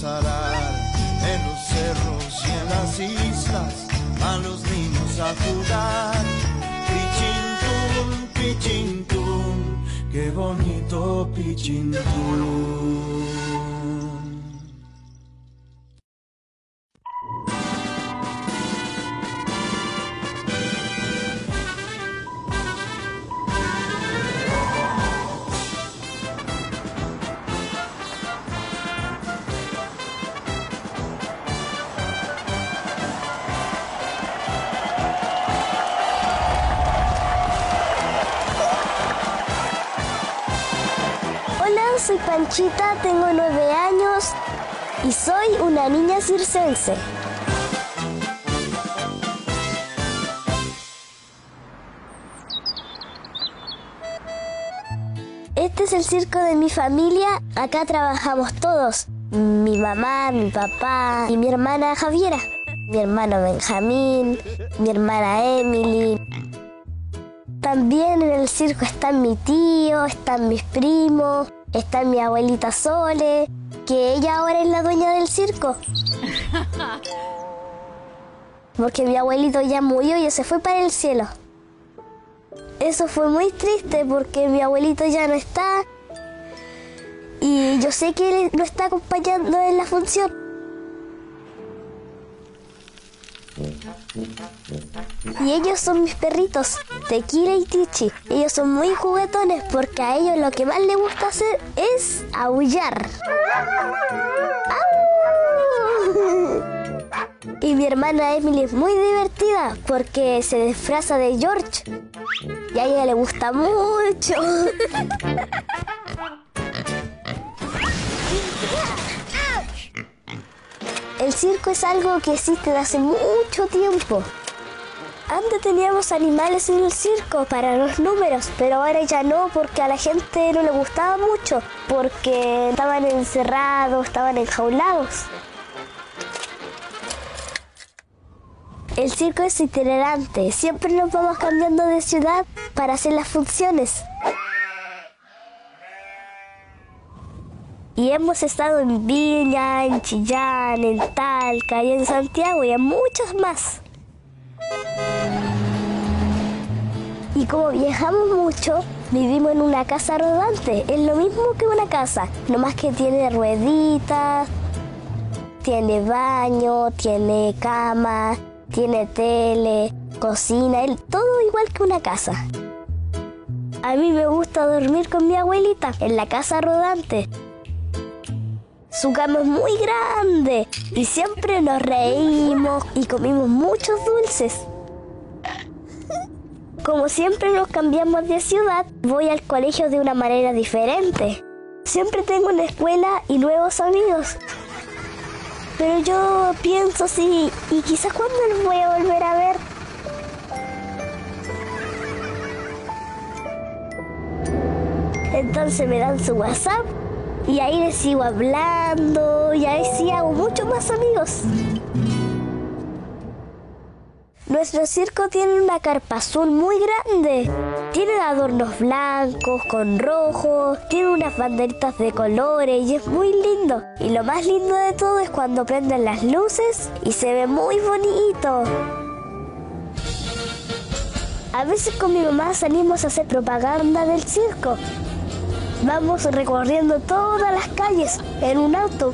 en los cerros y en las islas a los niños a jugar. Pichintún, pichintún, qué bonito pichintún. Soy Panchita, tengo nueve años y soy una niña circense. Este es el circo de mi familia. Acá trabajamos todos. Mi mamá, mi papá y mi hermana Javiera. Mi hermano Benjamín, mi hermana Emily, también en el circo están mi tío, están mis primos, está mi abuelita Sole, que ella ahora es la dueña del circo. Porque mi abuelito ya murió y se fue para el cielo. Eso fue muy triste porque mi abuelito ya no está y yo sé que él lo está acompañando en la función. Y ellos son mis perritos, Tequila y Tichi. Ellos son muy juguetones porque a ellos lo que más les gusta hacer es aullar. ¡Au! Y mi hermana Emily es muy divertida porque se disfraza de George. Y a ella le gusta mucho. El circo es algo que existe desde hace mucho tiempo. Antes teníamos animales en el circo para los números, pero ahora ya no porque a la gente no le gustaba mucho, porque estaban encerrados, estaban enjaulados. El circo es itinerante, siempre nos vamos cambiando de ciudad para hacer las funciones. Y hemos estado en Viña, en Chillán, en Talca y en Santiago y en muchos más. Y como viajamos mucho, vivimos en una casa rodante. Es lo mismo que una casa, nomás que tiene rueditas, tiene baño, tiene cama, tiene tele, cocina, todo igual que una casa. A mí me gusta dormir con mi abuelita en la casa rodante. Su cama es muy grande y siempre nos reímos y comimos muchos dulces. Como siempre nos cambiamos de ciudad, voy al colegio de una manera diferente. Siempre tengo una escuela y nuevos amigos. Pero yo pienso así, ¿y quizás cuándo los voy a volver a ver? Entonces me dan su WhatsApp y ahí les sigo hablando y ahí sí hago muchos más amigos. Nuestro circo tiene una carpa azul muy grande. Tiene adornos blancos con rojo, tiene unas banderitas de colores y es muy lindo. Y lo más lindo de todo es cuando prenden las luces y se ve muy bonito. A veces con mi mamá salimos a hacer propaganda del circo. Vamos recorriendo todas las calles en un auto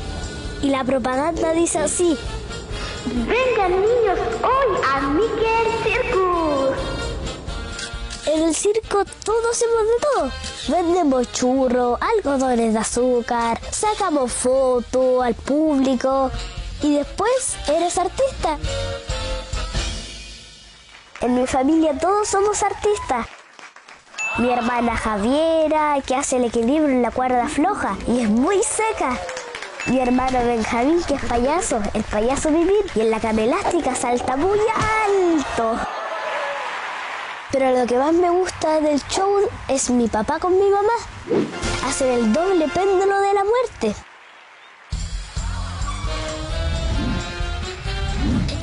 y la propaganda dice así. Vengan niños hoy a Mickey Circus. En el circo todos hacemos de todo. Vendemos churros, algodones de azúcar, sacamos fotos al público y después eres artista. En mi familia todos somos artistas. Mi hermana Javiera, que hace el equilibrio en la cuerda floja y es muy seca. Mi hermano Benjamín, que es payaso, el payaso vivir, y en la cama elástica salta muy alto. Pero lo que más me gusta del show es mi papá con mi mamá. Hacen el doble péndulo de la muerte.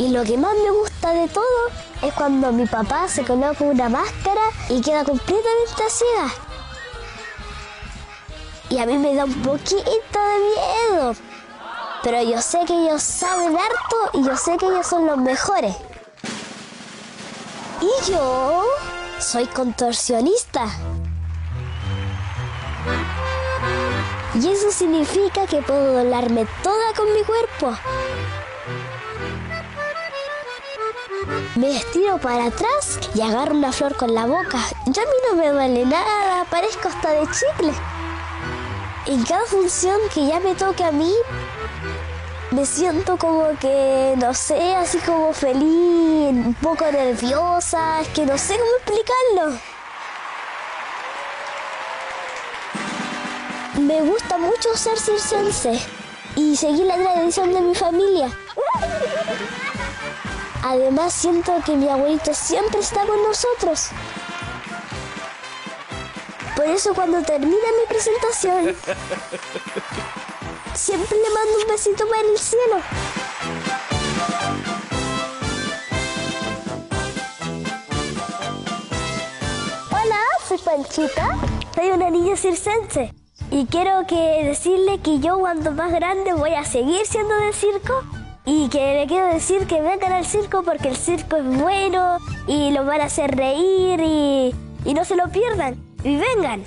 Y lo que más me gusta de todo es cuando mi papá se coloca una máscara y queda completamente ciega. Y a mí me da un poquito de miedo. pero yo sé que ellos saben harto y yo sé que ellos son los mejores. Y yo soy contorsionista. Y eso significa que puedo doblarme toda con mi cuerpo. Me estiro para atrás y agarro una flor con la boca. Ya a mí no me duele nada, parezco hasta de chicle. En cada función que ya me toque a mí, me siento como que, no sé, así como feliz, un poco nerviosa, es que no sé cómo explicarlo. Me gusta mucho ser circense y seguir la tradición de mi familia. Además siento que mi abuelito siempre está con nosotros. Por eso cuando termina mi presentación, siempre le mando un besito para el cielo. Hola, soy Panchita, soy una niña circense y quiero que decirle que yo cuando más grande voy a seguir siendo de circo y que le quiero decir que vengan al circo porque el circo es bueno y los van a hacer reír y, y no se lo pierdan. Y vengan.